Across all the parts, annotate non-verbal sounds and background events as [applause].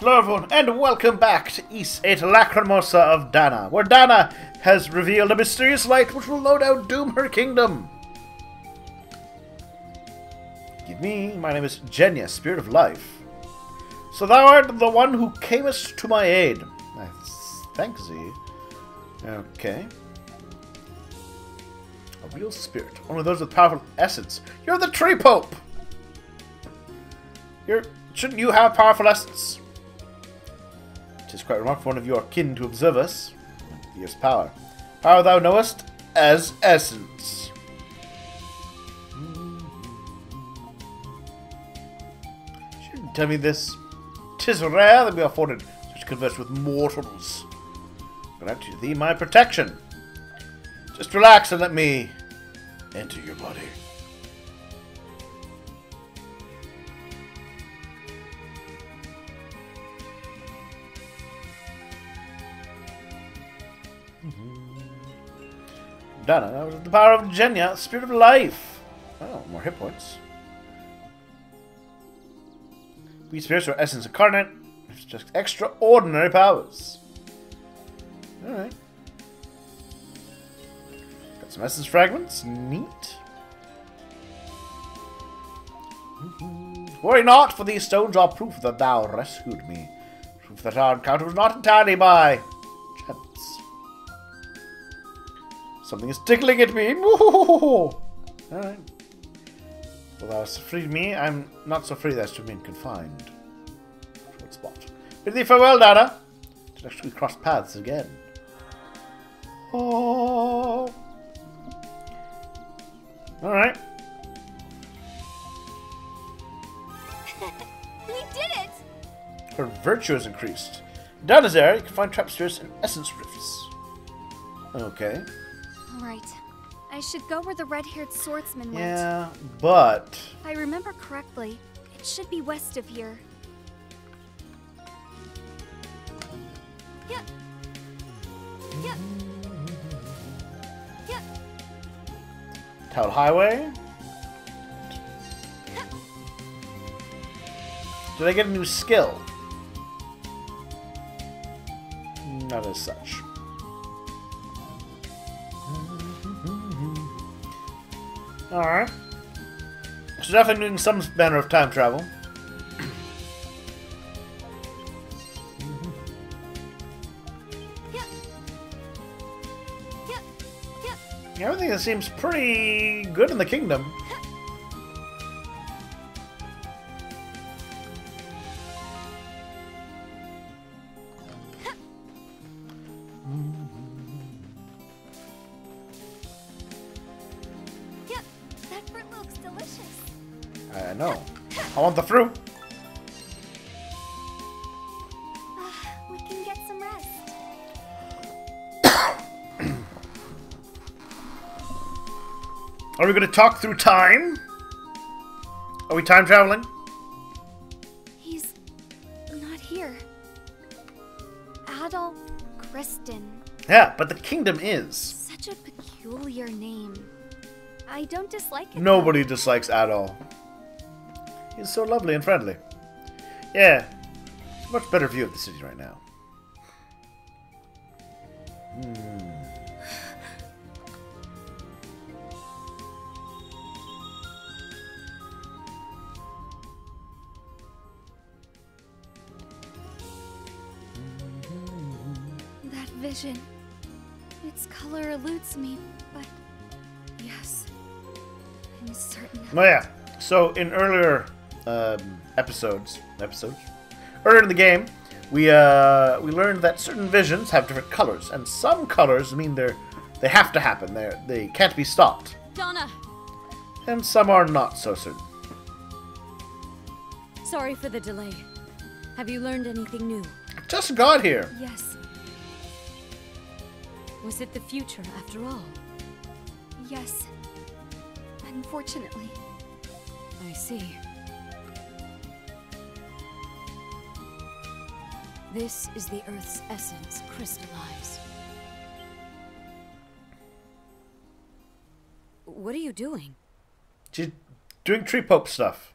Hello everyone, and welcome back to Ys VIII Lacrimosa of Dana, where Dana has revealed a mysterious light which will no doubt doom her kingdom. Give me, my name is Genya, Spirit of Life. So thou art the one who camest to my aid. I thank thee. Okay. A real spirit, one of those with powerful essence. You're the tree pope! You're, shouldn't you have powerful essence? It is quite remarkable one of your kin to observe us. Years power. Power thou knowest as essence. Hmm. Shouldn't tell me this. Tis rare that we are afforded such converse with mortals. Grant to thee my protection. Just relax and let me enter your body. That was the power of Genya, spirit of life. Oh, more hit points. We spirits are essence incarnate. It's just extraordinary powers. Alright. Got some essence fragments. Neat. Worry not, for these stones are proof that thou rescued me. Proof that our encounter was not entirely by chance. Something is tickling at me. Alright. Well, hast freed me. I'm not so free as to remain confined. Short spot. Bid thee farewell, Dana. To actually cross paths again. Oh. Alright. [laughs] we did it! Her virtue has increased. Down is there, you can find trap spirits and essence rifts. Okay. Alright. I should go where the red-haired swordsman went. Yeah, but If I remember correctly, it should be west of here. Yeah. Yeah. Yeah. Town Highway. Did I get a new skill? Not as such. Alright. So definitely doing some manner of time travel. Yeah. Yeah. Yeah. Everything seems pretty good in the kingdom. I want the fruit. Ah, we can get some rest. Are we going to talk through time? Are we time traveling? He's not here. Adol Christin. Yeah, but the kingdom is. Such a peculiar name. I don't dislike it. Nobody dislikes Adol. He's so lovely and friendly. Yeah, it's a much better view of the city right now. Hmm. That vision. Its color eludes me, but yes, I'm certain. Oh yeah. So in earlier um, episodes, episodes, earlier in the game, we uh, we learned that certain visions have different colors, and some colors mean they're they have to happen. They are they can't be stopped, Dana, and some are not so certain. sorry for the delay. Have you learned anything new? Just got here. Yes, Was it the future after all? yes. Unfortunately, I see. This is the Earth's essence crystallized. What are you doing? She's doing tree pop stuff.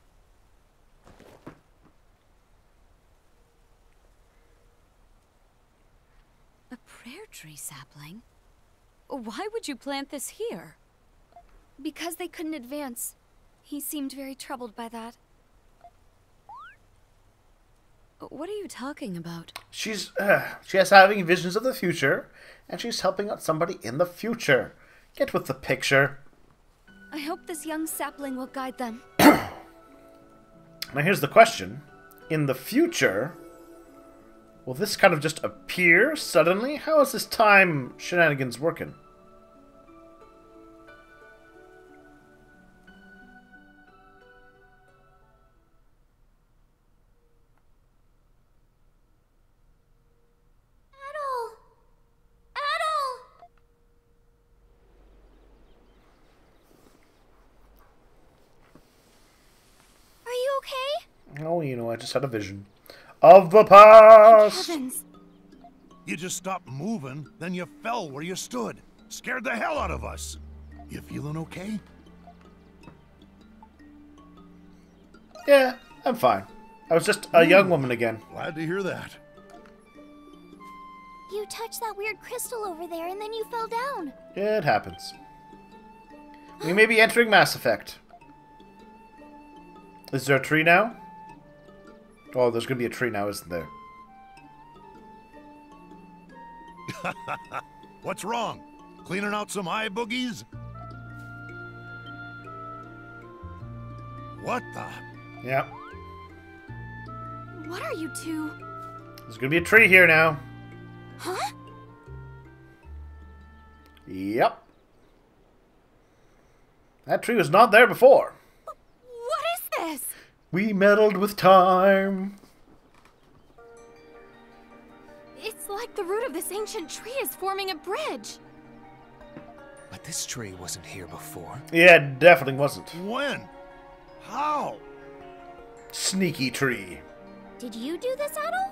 A prayer tree sapling? Why would you plant this here? Because they couldn't advance. He seemed very troubled by that. What are you talking about? She's uh, she has having visions of the future, and she's helping out somebody in the future. Get with the picture. I hope this young sapling will guide them. [clears throat] Now here's the question: In the future, will this kind of just appear suddenly? How is this time shenanigans working? You know, I just had a vision of the past. Heavens! You just stopped moving, then you fell where you stood. Scared the hell out of us. You feeling okay? Yeah, I'm fine. I was just a young hmm. woman again. Glad to hear that. You touched that weird crystal over there and then you fell down. It happens. We may be entering Mass Effect. Is there a tree now? Oh, there's gonna be a tree now, isn't there? [laughs] What's wrong? Cleaning out some eye boogies? What the? Yeah. What are you two? There's gonna be a tree here now. Huh? Yep. That tree was not there before. What is this? We meddled with time. It's like the root of this ancient tree is forming a bridge. But this tree wasn't here before. Yeah, it definitely wasn't. When? How? Sneaky tree. Did you do this, Adol?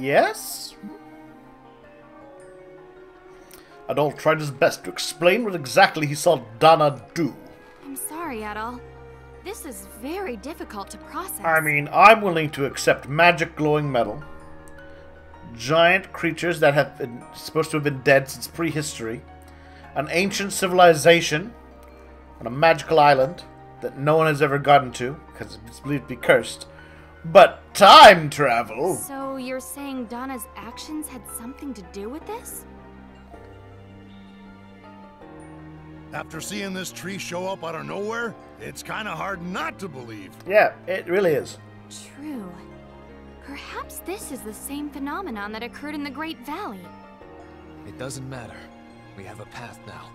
Yes? Adol tried his best to explain what exactly he saw Dana do. I'm sorry, Adol. This is very difficult to process. I mean, I'm willing to accept magic glowing metal, giant creatures that have been supposed to have been dead since prehistory, an ancient civilization on a magical island that no one has ever gotten to because it's believed to be cursed. But time travel? So you're saying Dana's actions had something to do with this? After seeing this tree show up out of nowhere, it's kind of hard not to believe. Yeah, it really is. True. Perhaps this is the same phenomenon that occurred in the Great Valley. It doesn't matter. We have a path now.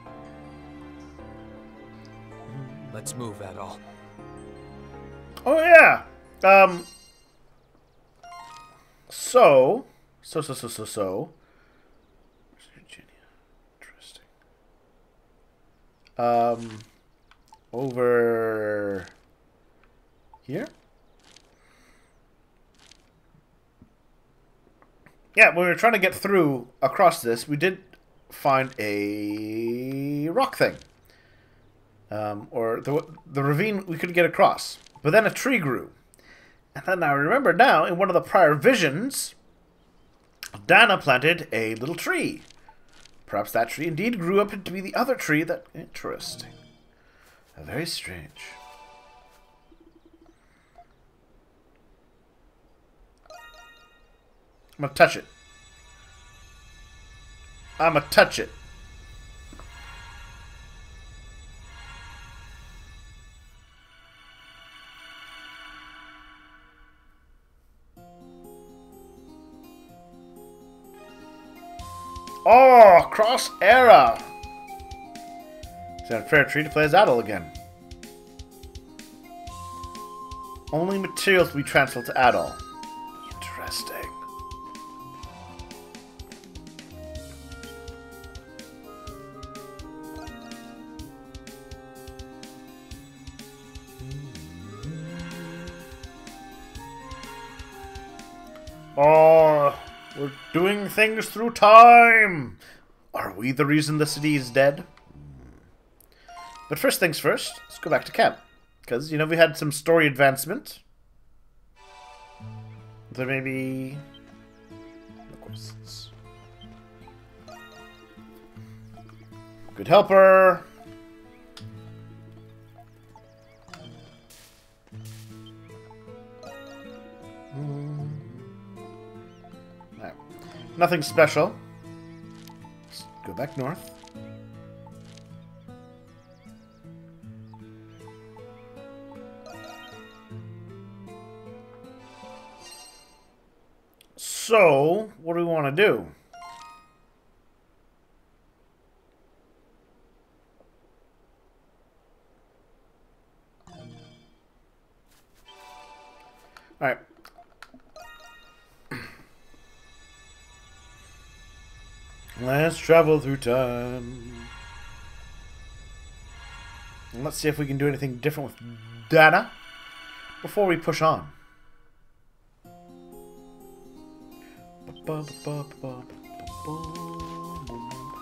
Let's move, Adol. Oh yeah. Um. So, so, so, so, so, so. Virginia. Interesting. Um. Over here. Yeah, when we were trying to get through across this, we did find a rock thing um, or the the ravine we could get across. But then a tree grew, and then I remember now in one of the prior visions, Dana planted a little tree. Perhaps that tree indeed grew up to be the other tree that. Interesting. Very strange. I'm gonna touch it. I'm gonna touch it. Cross era. That a fair treat to play as Adol again? Only materials will be transferred to Adol. Interesting. Oh, we're doing things through time. Are we the reason the city is dead? But first things first, let's go back to camp. Because, you know, we had some story advancement. There may be... no questions. Good helper. Mm. Nothing special. Go back north. So, what do we want to do? Alright. Let's travel through time. And let's see if we can do anything different with Dana before we push on.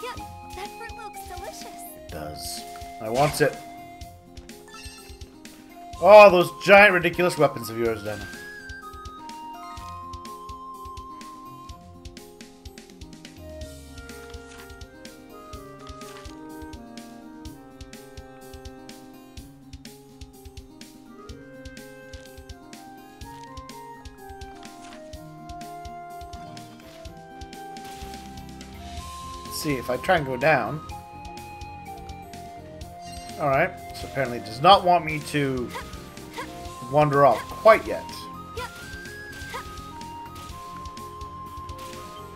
Yep, that fruit looks delicious. It does. I want it. Oh, those giant, ridiculous weapons of yours, Dana. See if I try and go down. Alright, so apparently it does not want me to wander off quite yet.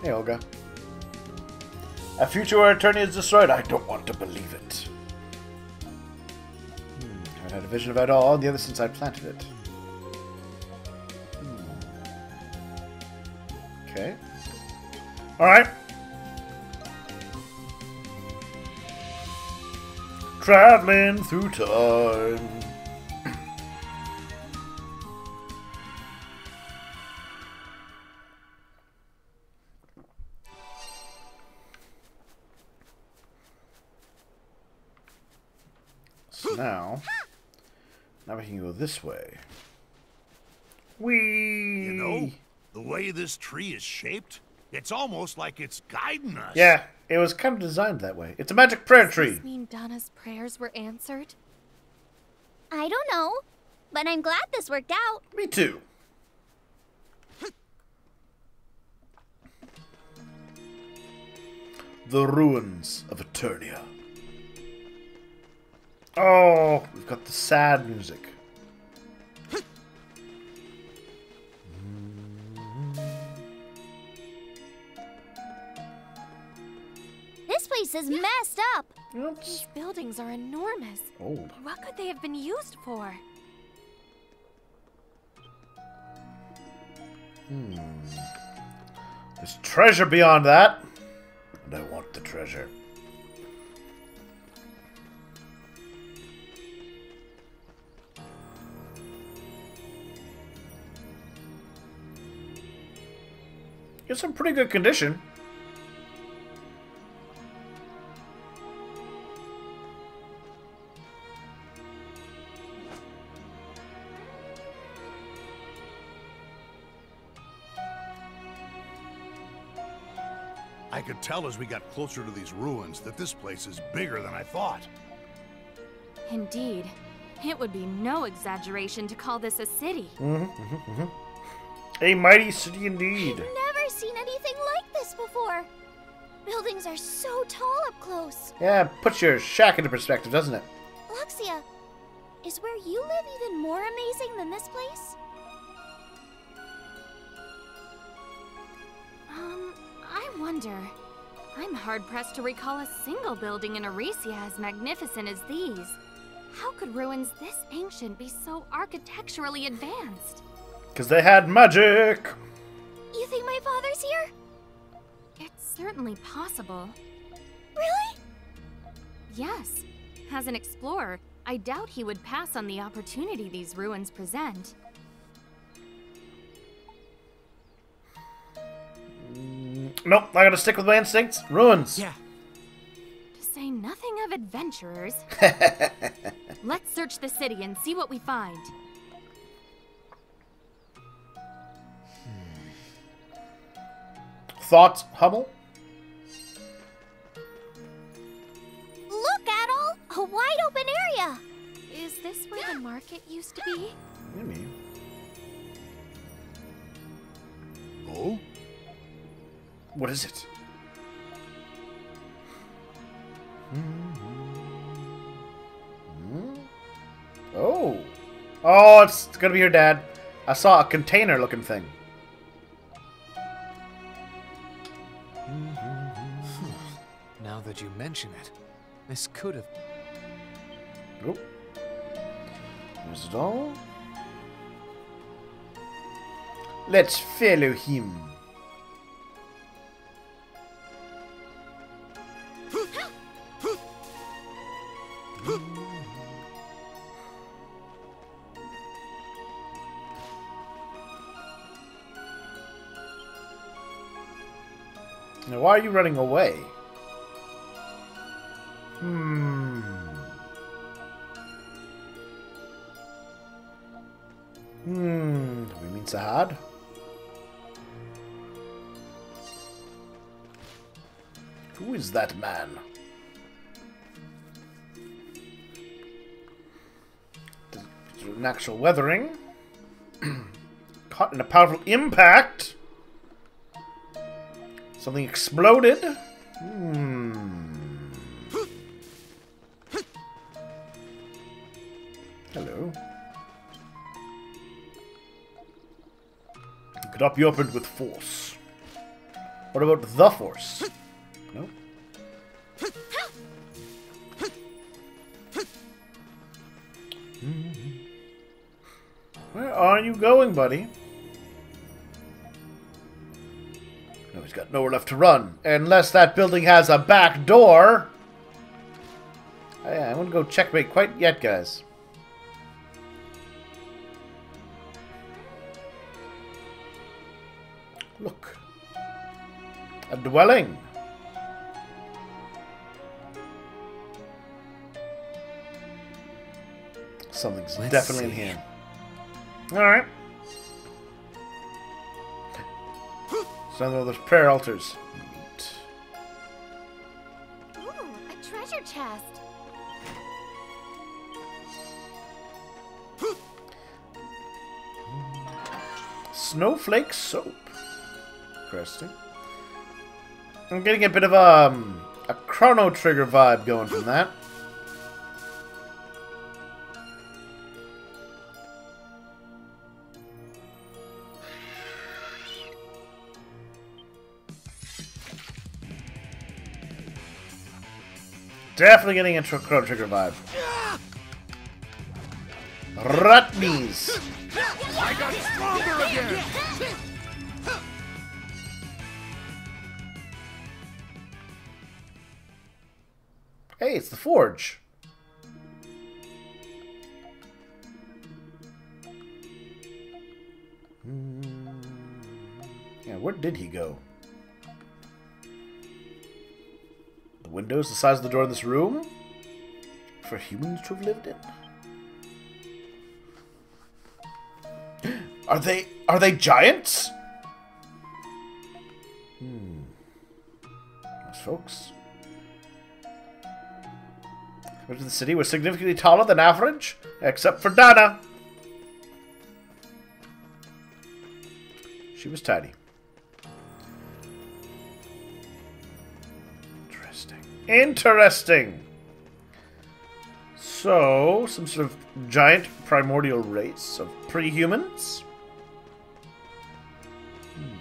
Hey, Olga. A future where is destroyed? I don't want to believe it. Hmm, haven't had a vision of it all, the other since I planted it. Hmm. Okay. Alright. Traveling through time. So now, now we can go this way. Whee! You know, the way this tree is shaped, it's almost like it's guiding us. Yeah, it was kind of designed that way. It's a magic prayer Does tree. this mean Dana's prayers were answered? I don't know, but I'm glad this worked out. Me too. The ruins of Eternia. Oh, we've got the sad music. Place is messed up. Oops. These buildings are enormous. Old. What could they have been used for? Hmm. There's treasure beyond that. And I want the treasure. It's in pretty good condition. Tell as we got closer to these ruins that this place is bigger than I thought. Indeed. It would be no exaggeration to call this a city. Mm-hmm, mm-hmm, mm-hmm. A mighty city indeed. I've Never seen anything like this before. Buildings are so tall up close. Yeah, puts your shack into perspective, doesn't it? Laxia, is where you live even more amazing than this place? Um, I wonder. I'm hard pressed to recall a single building in Aricia as magnificent as these. How could ruins this ancient be so architecturally advanced? Because they had magic. You think my father's here? It's certainly possible. Really? Yes. As an explorer, I doubt he would pass on the opportunity these ruins present. Nope, I gotta stick with my instincts. Ruins. Yeah. To say nothing of adventurers. [laughs] Let's search the city and see what we find. Thoughts, Hubble. Look, Adol! A wide open area! Is this where the market used to be? [gasps] Maybe. Oh? What is it? Hmm? Oh. Oh, it's gonna be your dad. I saw a container looking thing. Now that you mention it, this could have. Nope. Is it all? Let's follow him. Why are you running away? Hmm. Hmm. Do we mean Sahad? Who is that man? An actual weathering. [clears throat] Caught in a powerful impact. Something exploded. Hmm. Hello. Could not be opened with force. What about the force? No. Where are you going, buddy? Nowhere left to run. Unless that building has a back door. Yeah, I wouldn't go checkmate quite yet, guys. Look. A dwelling. Something's Let's definitely in here. Alright. Some of those prayer altars. Neat. Ooh, a treasure chest. Snowflake soap. Interesting. I'm getting a bit of um, a Chrono Trigger vibe going from that. Definitely getting a Chrono Trigger vibe. Rutmies. I got stronger again! Hey, it's the Forge. Hmm. Yeah, where did he go? Windows the size of the door in this room? For humans to have lived in? Are they are they giants? Hmm. Those folks. Coming to the city was significantly taller than average, except for Dana. She was tiny. Interesting. So, some sort of giant primordial race of pre-humans? Hmm.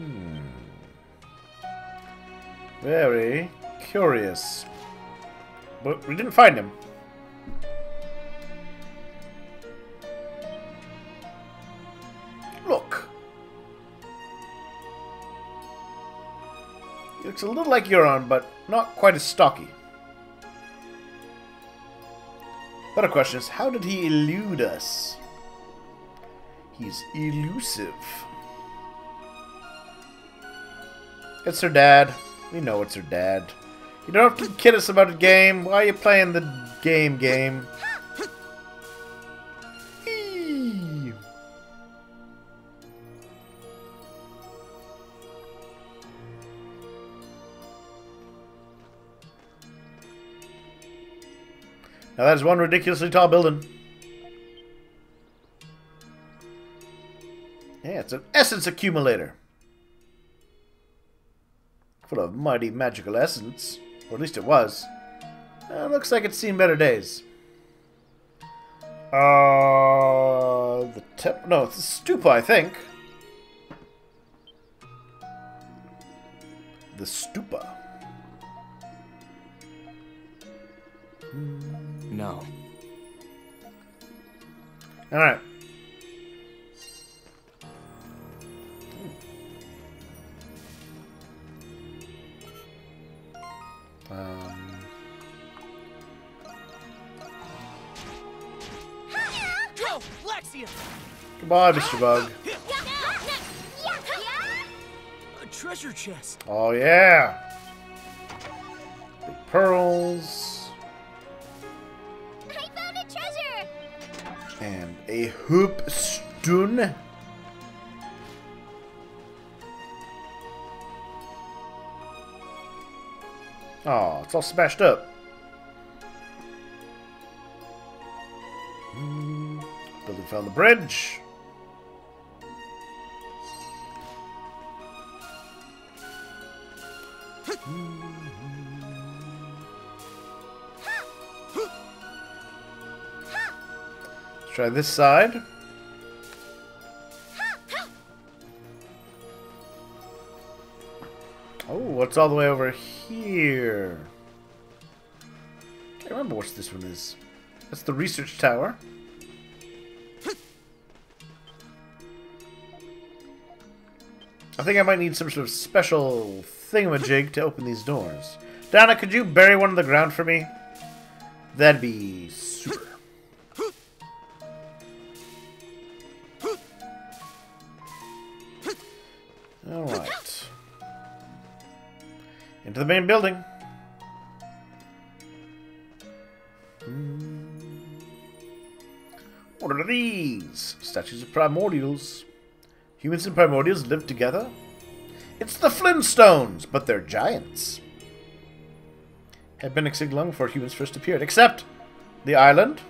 Hmm. Very curious. But we didn't find him. He looks a little like Euron, but not quite as stocky. Better question is, how did he elude us? He's elusive. It's her dad. We know it's her dad. You don't have to kid us about the game. Why are you playing the game game? Now that is one ridiculously tall building. Yeah, it's an essence accumulator. Full of mighty magical essence. Or at least it was. Uh, looks like it's seen better days. Uh, the temp. No, it's the stupa, I think. The stupa. No. All right. Um, Yo, Laxia! goodbye, Mr. Bug. A treasure chest. Oh yeah. Big pearls and a hoop stun. Oh, it's all smashed up. Hmm, Billy found the bridge. Try this side. Oh, what's all the way over here? I can't remember what this one is. That's the research tower. I think I might need some sort of special thingamajig to open these doors. Dana, could you bury one in the ground for me? That'd be super. The main building. What are these? Statues of primordials. Humans and primordials live together? It's the Flintstones, but they're giants. Had been extinct long before humans first appeared, except the island,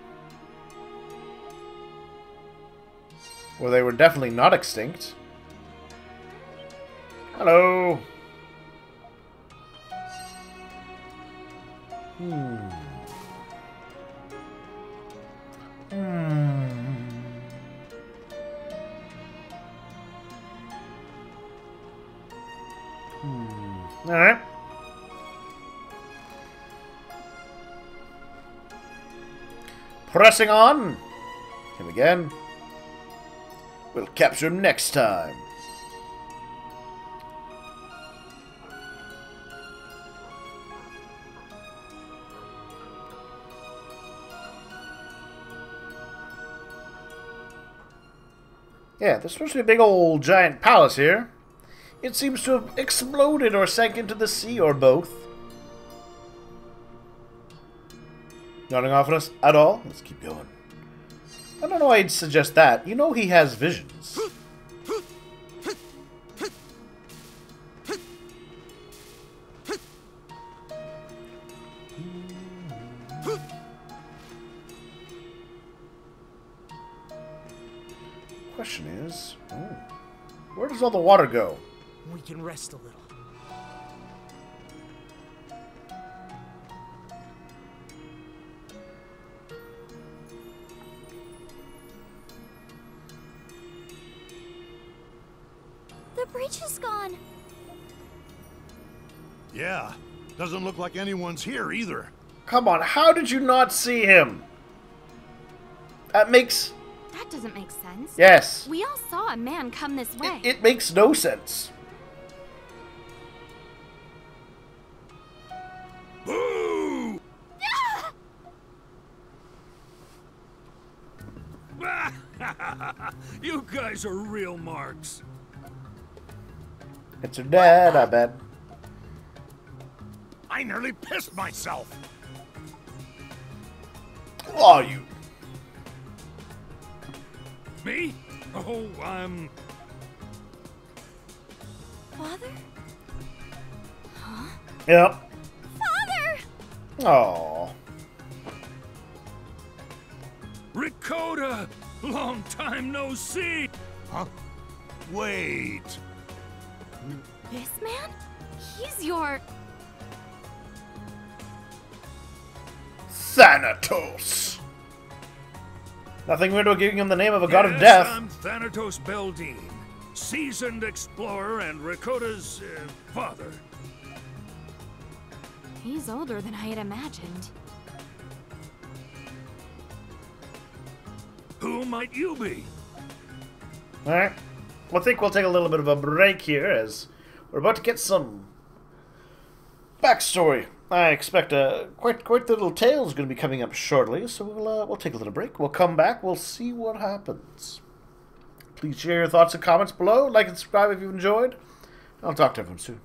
where they were definitely not extinct. Hello. Hmm. Hmm. Hmm. All right. Pressing on. Him again. We'll capture him next time. Yeah, there's supposed to be a big old giant palace here. It seems to have exploded or sank into the sea or both. Nodding off on us at all? Let's keep going. I don't know why he'd suggest that. You know he has visions. All the water go? We can rest a little. The bridge is gone. Yeah, doesn't look like anyone's here either. Come on, how did you not see him? That makes That doesn't make sense. yes. We all saw a man come this way. It, it makes no sense. Boo! [laughs] you guys are real marks. It's her dad, I bet. I nearly pissed myself. Oh, you. Me? Oh, I'm. Father? Huh? Yep. Father! Oh. Ricotta! Long time no see! Huh? wait. This man? He's your... Thanatos. Nothing weird about giving him the name of a god of death. I'm Thanatos Bardine, seasoned explorer and Ricotta's uh, father. He's older than I had imagined. Who might you be? Alright. Well, I think we'll take a little bit of a break here as we're about to get some backstory. I expect a quite quite the little tale is going to be coming up shortly, so we'll uh, we'll take a little break. We'll come back. We'll see what happens. Please share your thoughts and comments below. Like and subscribe if you've enjoyed. I'll talk to everyone soon.